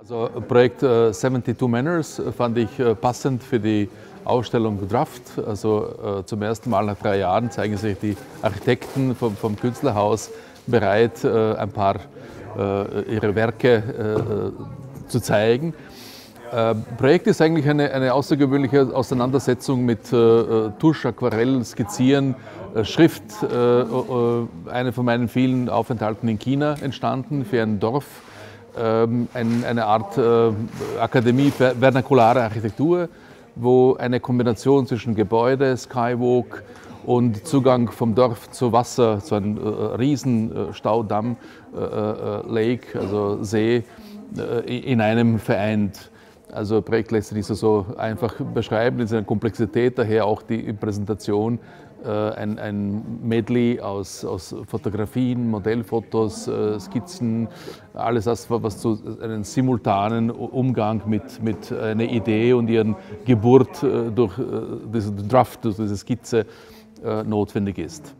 Also Projekt 72 Manners fand ich passend für die Ausstellung Draft. Also zum ersten Mal nach drei Jahren zeigen sich die Architekten vom, vom Künstlerhaus bereit, ein paar ihre Werke zu zeigen. Äh, Projekt ist eigentlich eine, eine außergewöhnliche Auseinandersetzung mit äh, Tusch, Aquarell, Skizzieren, äh, Schrift. Äh, äh, eine von meinen vielen Aufenthalten in China entstanden für ein Dorf. Ähm, ein, eine Art äh, Akademie für vernakulare Architektur, wo eine Kombination zwischen Gebäude, Skywalk und Zugang vom Dorf zu Wasser, zu einem riesen Staudamm, Lake, also See, in einem vereint. Also Projekt lässt sich so einfach beschreiben in seiner Komplexität, daher auch die Präsentation äh, äh, ein, ein Medley aus, aus Fotografien, Modellfotos, äh, Skizzen, alles das, was zu einem simultanen Umgang mit, mit einer Idee und ihren Geburt äh, durch äh, diesen Draft, durch diese Skizze äh, notwendig ist.